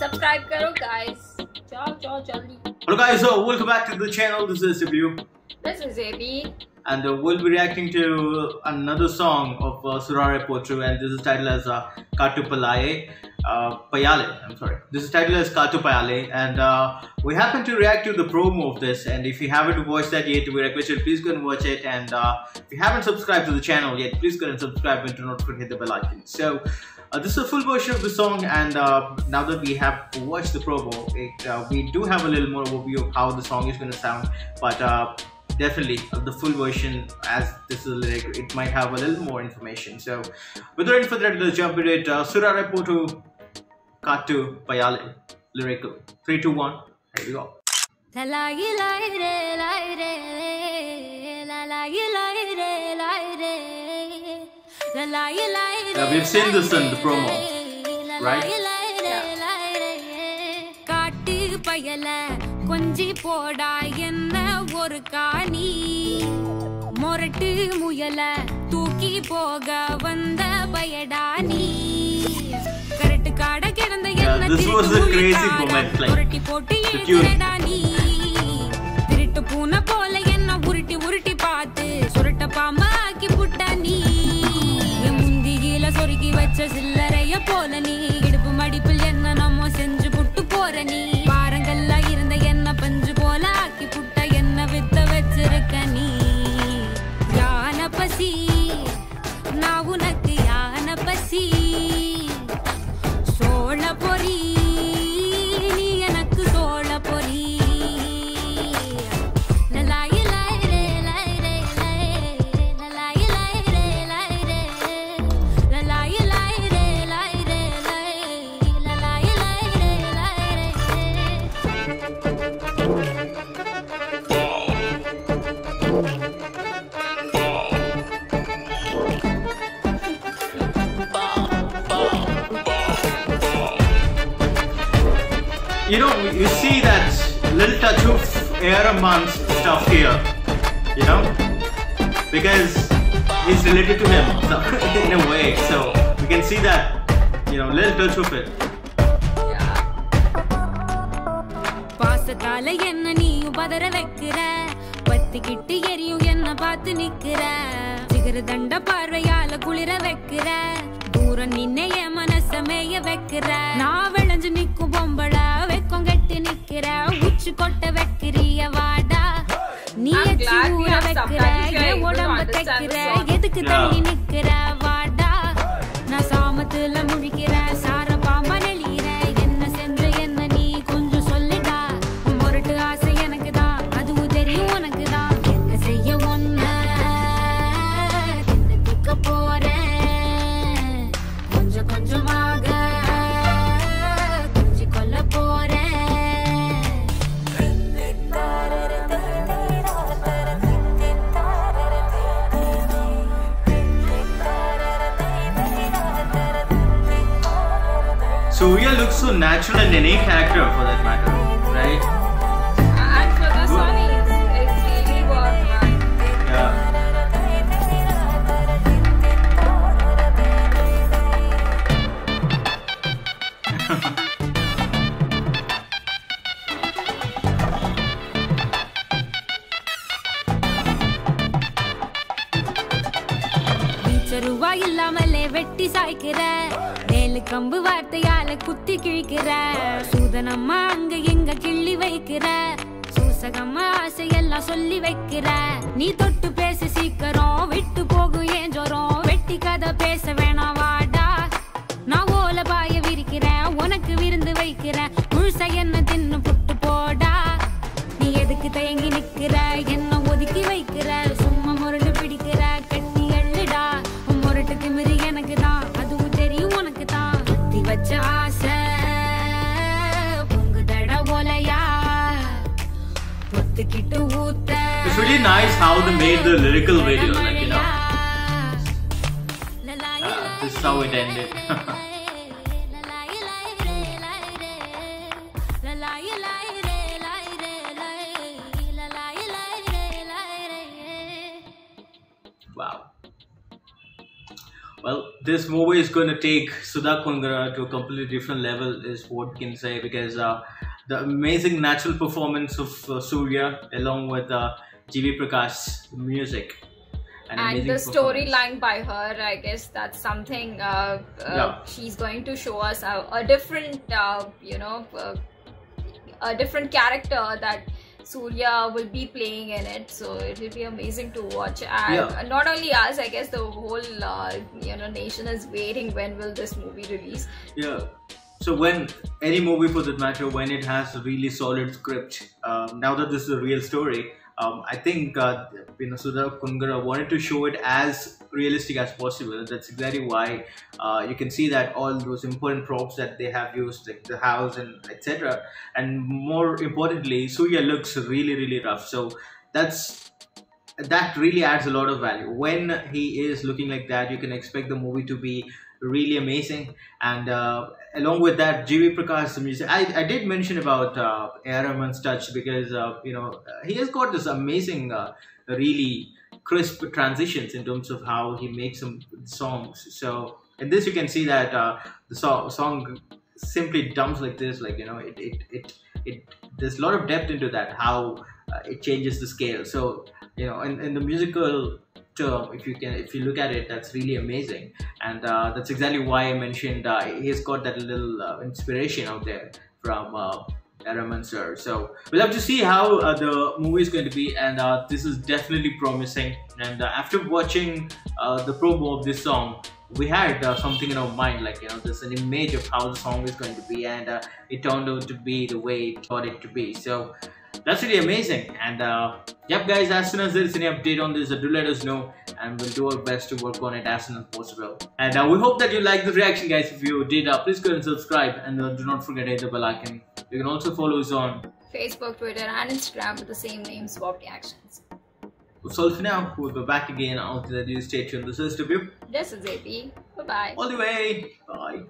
subscribe करो guys जाओ जाओ जल्दी Hello guys, so welcome back to the channel. This is Sibiu. This is Abby. And uh, we'll be reacting to another song of uh, Soorarai Pottru and this is titled as uh, Katupalaye. Uh, Payale, I'm sorry. This is titled as Kaattu Payale, and uh, we happen to react to the promo of this. And if you haven't watched that yet, we request you please go and watch it. And uh, if you haven't subscribed to the channel yet, please go and subscribe and do not forget the bell icon. So. Uh, this is a full version of the song, and uh, now that we have watched the promo, it, uh, we do have a little more overview of how the song is going to sound. But uh, definitely, the full version, as this is lyric, it might have a little more information. So, without any further ado, let's jump into it. Uh, Soorarai Cut to Payale. Lyrical. 3, 2, 1. Here we go. Yeah, we've seen this in the promo, right? காட்டு பயல கொஞ்சி போடா என்ன ஒரு காணி மொரட்டு முயல தூக்கி போக வந்த பயடா நீ This was a crazy moment, like. You know, you see that little touch of Airaman's stuff here, you know, because he's related to him so, in a way. So we can see that, you know, little touch of it. பாசத்தால என்ன நீயும் பதற வைக்கிற பத்திக்கிட்டு எரியும் என்ன பார்த்து நிக்கிற சிகர தண்ட பார்வையால குளிர வைக்கிற தூரம் நின்ன என் மனச மேய வைக்கிற நான் வைக்கிற? உச்சு கொட்ட வைக்கிறிய வாடா. நீ ஊற வைக்கிற? என் உடம்ப தைக்கிற? எதுக்கு தள்ளி நிக்கிற வாடா? நான் சாமத்துல Suriya looks so natural in any character for that matter, right? ரூபாய் இல்லாமலே வெட்டி சாய்க்கிற. வேலு கம்பு வார்த்தையால குத்தி கிழிக்கிற. சூதனம்மா அங்க எங்க கிள்ளி வைக்கிற. சூசகம்மா ஆசையெல்லாம் சொல்லி வைக்கிற. நீ தொட்டு பேச சீக்கிரம் விட்டு போகும் ஏன் ஜோரம். வெட்டி கதை பேச வேணாம் வாடா. It's really nice how they made the lyrical video, like, you know. Uh, this is how it ended. wow. Well, this movie is going to take Sudha Kongara to a completely different level, is what we can say, because uh, the amazing natural performance of uh, Suriya along with uh, G.V. Prakash's music. an and the storyline by her i guess that's something uh, uh, Yeah. she's going to show us a, a different uh, you know uh, a different character that suriya will be playing in it so it will be amazing to watch and Yeah. not only us i guess the whole uh, you know nation is waiting when will this movie release Yeah. So when any movie for that matter, when it has a really solid script, um, now that this is a real story, um, I think uh, you know Sudha Kongara wanted to show it as realistic as possible. That's exactly why uh, you can see that all those important props that they have used, like the house and etc. And more importantly, Suriya looks really really rough. So that's that really adds a lot of value. When he is looking like that, you can expect the movie to be really amazing. And uh, along with that, G.V. Prakash, the music. I, I did mention about uh, A.R. Touch because uh, you know he has got this amazing, uh, really crisp transitions in terms of how he makes some songs. So in this, you can see that uh, the so- song simply dumps like this. Like you know, it it it, it there's a lot of depth into that. How uh, it changes the scale. So you know, in, in the musical term, if you can, if you look at it, that's really amazing, and uh, that's exactly why I mentioned uh, he's got that little uh, inspiration out there from. Uh, A.R. Rahman sir. So we'll have to see how uh, the movie is going to be, and uh, this is definitely promising. And uh, after watching uh, the promo of this song, we had uh, something in our mind, like you know, there's an image of how the song is going to be, and uh, it turned out to be the way it thought it to be. So that's really amazing. And uh, yep, guys, as soon as there is any update on this, uh, do let us know, and we'll do our best to work on it as soon as possible. And uh, we hope that you liked the reaction, guys. If you did, uh, please go and subscribe, and uh, do not forget to hit the bell icon. You can also follow us on. facebook twitter and instagram with the same name swab reactions So for now, we'll be back again. Until then, you stay tuned. This is W this is ap bye bye all the way. Bye.